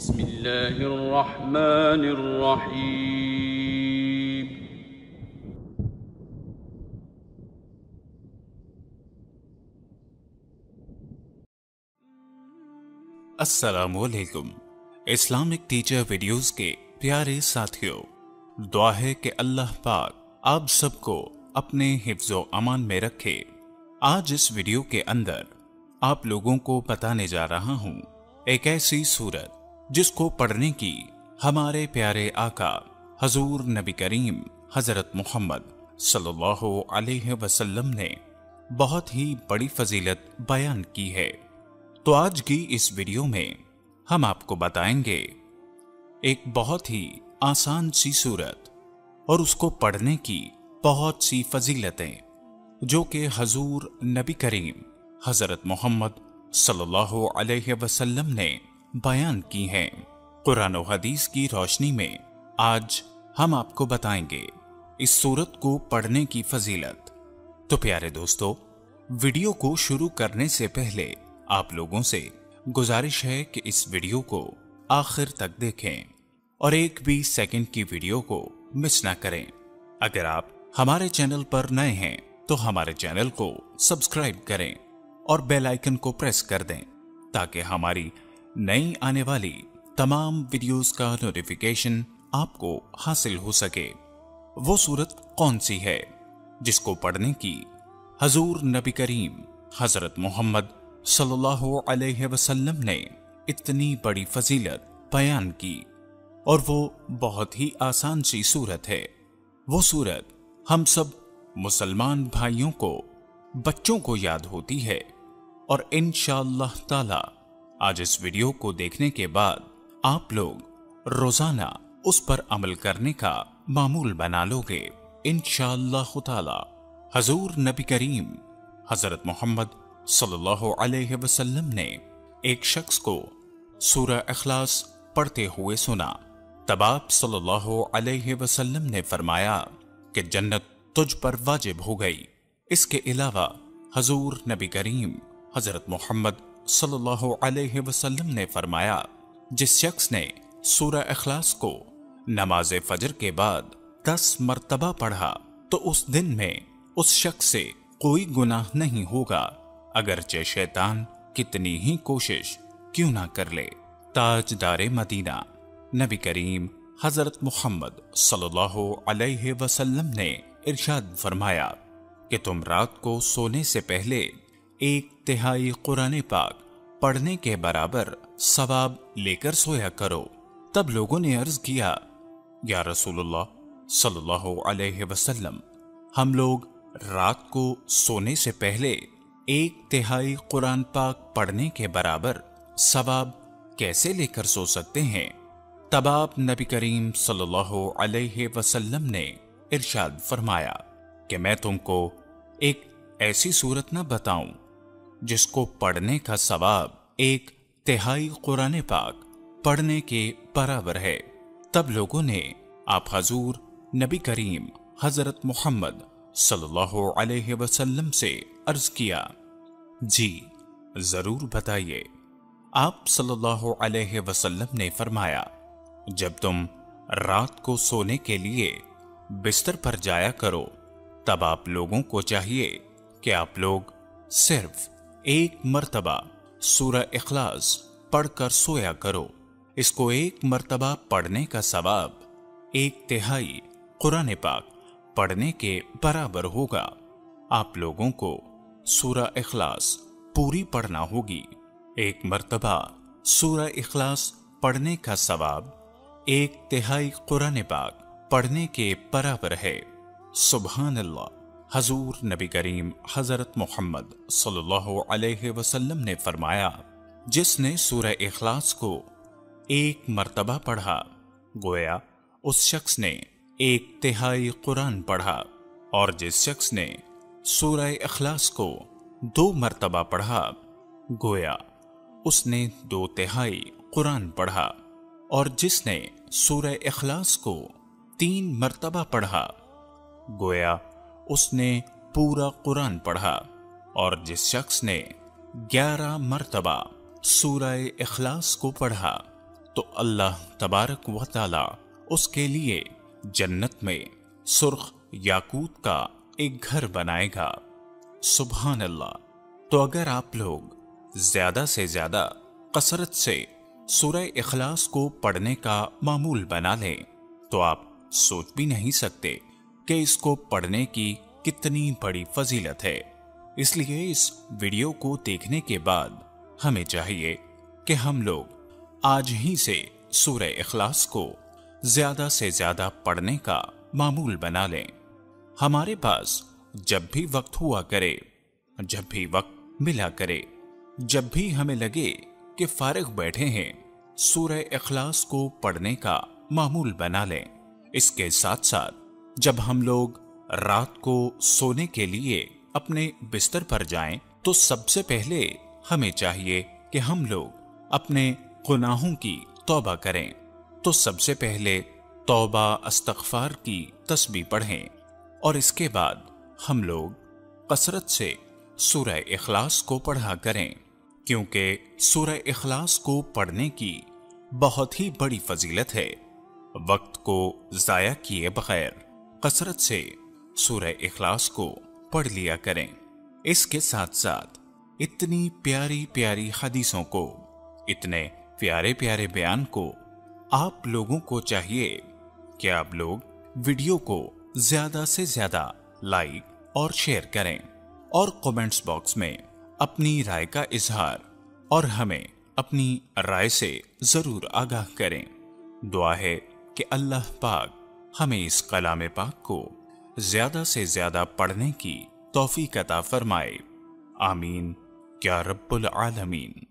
बिस्मिल्लाहिर्रहमानिर्रहीम असलकुम Islamic teacher videos के प्यारे साथियों, दुआ है कि अल्लाह पाक आप सबको अपने हिफ्जो अमान में रखे। आज इस वीडियो के अंदर आप लोगों को बताने जा रहा हूँ, एक ऐसी सूरत। जिसको पढ़ने की हमारे प्यारे आका, हजूर नबी करीम, हज़रत मोहम्मद सल्लल्लाहु वसल्लम ने बहुत ही बड़ी फजीलत बयान की है। तो आज की इस वीडियो में हम आपको बताएँगे एक बहुत ही आसान सी सूरत और उसको पढ़ने की बहुत सी फजीलतें जो कि हजूर नबी करीम, हज़रत मोहम्मद सल्लल्लाहु अलैहि वसल्लम ने बयान की हैं। कुरान हदीस की रोशनी में आज हम आपको बताएँगे इस सूरत को पढ़ने की फजीलत। तो प्यारे दोस्तों, वीडियो को शुरू करने से पहले आप लोगों से गुजारिश है कि इस वीडियो को आखिर तक देखें और एक भी सेकंड की वीडियो को मिस ना करें। अगर आप हमारे चैनल पर नए हैं तो हमारे चैनल को सब्सक्राइब करें और बेल आइकन को प्रेस कर दें, ताकि हमारी नई आने वाली तमाम वीडियोस का नोटिफिकेशन आपको हासिल हो सके। वो सूरत कौन सी है, जिसको पढ़ने की हजूर नबी करीम हज़रत मोहम्मद सल्लल्लाहु अलैहि वसल्लम ने इतनी बड़ी फजीलत बयान की और वो बहुत ही आसान सी सूरत है। वो सूरत हम सब मुसलमान भाइयों को, बच्चों को याद होती है और इन ताला आज इस वीडियो को देखने के बाद आप लोग रोज़ाना उस पर अमल करने का मामूल बना लोगे। इन हजूर नबी करीम, हज़रत मोहम्मद वसल्लम ने एक शख्स को सूरह अखलास पढ़ते हुए सुना। तब आप सल्लल्लाहु वसल्लम ने फरमाया कि जन्नत तुझ पर वाजिब हो गई। इसके अलावा हजूर नबी करीम, हज़रत मोहम्मद सल्लल्लाहु अलैहि वसल्लम ने फरमाया, जिस शख्स ने सूरह अखलास को नमाज़ फजर के बाद दस मर्तबा पढ़ा तो उस दिन में उस शख्स से कोई गुनाह नहीं होगा। अगरचे शैतान कितनी ही कोशिश क्यों ना कर ले। ताजदार मदीना, नबी करीम हज़रत मोहम्मद सल्लल्लाहु अलैहि वसल्लम ने इरशाद फरमाया कि तुम रात को सोने से पहले एक तिहाई कुरान पाक पढ़ने के बराबर सवाब लेकर सोया करो। तब लोगों ने अर्ज़ किया, या रसूलुल्लाह सल्लल्लाहु अलैहि वसल्लम, हम लोग रात को सोने से पहले एक तिहाई कुरान पाक पढ़ने के बराबर सवाब कैसे लेकर सो सकते हैं? तब आप नबी करीम सल्लल्लाहु अलैहि वसल्लम ने इरशाद फरमाया कि मैं तुमको एक ऐसी सूरत न बताऊँ जिसको पढ़ने का सवाब एक तिहाई कुरान पाक पढ़ने के बराबर है। तब लोगों ने आप हजूर, नबी करीम, हज़रत मोहम्मद सल्लल्लाहु अलैहि वसल्लम से अर्ज़ किया। जी, ज़रूर बताइए, आप सल्लल्लाहु अलैहि वसल्लम ने फरमाया, जब तुम रात को सोने के लिए बिस्तर पर जाया करो, तब आप लोगों को चाहिए कि आप लोग सिर्फ़ एक मर्तबा, सूरह इखलास, पढ़कर सोया करो। इसको एक मर्तबा पढ़ने का सवाब, एक तिहाई कुरान पाक पढ़ने के बराबर होगा। आप लोगों को सूरह इखलास पूरी पढ़ना होगी। एक मर्तबा, सूरह इखलास पढ़ने का सवाब, एक तिहाई कुरान पाक पढ़ने के बराबर है। सुबहान अल्लाह। हजूर नबी करीम हज़रत मोहम्मद वसल्लम ने फरमाया, जिसने सूरह इखलास को एक मर्तबा पढ़ा, गोया उस शख्स ने एक तिहाई कुरान पढ़ा और जिस शख्स ने सूरह इखलास को दो मर्तबा पढ़ा, गोया उसने दो तिहाई कुरान पढ़ा और जिसने सूरह इखलास को तीन मर्तबा पढ़ा, गोया उसने पूरा कुरान पढ़ा और जिस शख्स ने ग्यारह मर्तबा सूरह इखलास को पढ़ा तो अल्लाह तबारक व ताला उसके लिए जन्नत में सुर्ख याकूत का एक घर बनाएगा। सुबहान अल्लाह तो अगर आप लोग ज़्यादा से ज़्यादा कसरत से सूरह इखलास को पढ़ने का मामूल बना लें तो आप सोच भी नहीं सकते कि इसको पढ़ने की कितनी बड़ी फजीलत है। इसलिए इस वीडियो को देखने के बाद हमें चाहिए कि हम लोग आज ही से सूरह इखलास को ज़्यादा से ज़्यादा पढ़ने का मामूल बना लें। हमारे पास जब भी वक्त हुआ करे, जब भी वक्त मिला करे, जब भी हमें लगे कि फारग बैठे हैं, सूरह इखलास को पढ़ने का मामूल बना लें। इसके साथ साथ जब हम लोग रात को सोने के लिए अपने बिस्तर पर जाएँ तो सबसे पहले हमें चाहिए कि हम लोग अपने गुनाहों की तौबा करें। तो सबसे पहले तौबा अस्तगफार की तस्बी पढ़ें और इसके बाद हम लोग कसरत से सूरह इखलास को पढ़ा करें, क्योंकि सूरह इखलास को पढ़ने की बहुत ही बड़ी फजीलत है। वक्त को जाया किए बगैर। कसरत से सूर्य इखलास को पढ़ लिया करें। इसके साथ साथ इतनी प्यारी प्यारी हदीसों को, इतने प्यारे प्यारे बयान को आप लोगों को चाहिए कि आप लोग वीडियो को ज़्यादा से ज़्यादा लाइक और शेयर करें और कमेंट्स बॉक्स में अपनी राय का इजहार और हमें अपनी राय से ज़रूर आगाह करें। दुआ है कि अल्लाह पाक हमें इस कलाम पाक को ज़्यादा से ज़्यादा पढ़ने की तोहफी कता फरमाए। आमीन। क्या रब्बुल आलमीन।